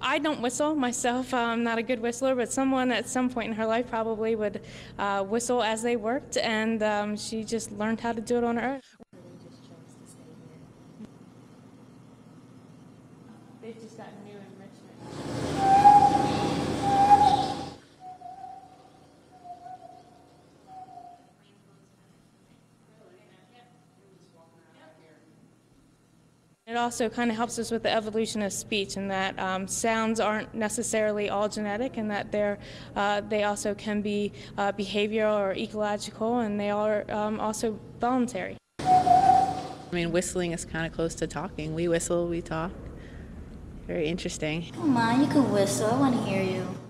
I don't whistle myself. I'm not a good whistler, but someone at some point in her life probably would uh, whistle as they worked, and um, she just learned how to do it on her own. They've just new. It also kind of helps us with the evolution of speech, and that um, sounds aren't necessarily all genetic, and that they're uh, they also can be uh, behavioral or ecological, and they are um, also voluntary. I mean, whistling is kind of close to talking. We whistle, we talk. Very interesting. Come on, you can whistle. I want to hear you.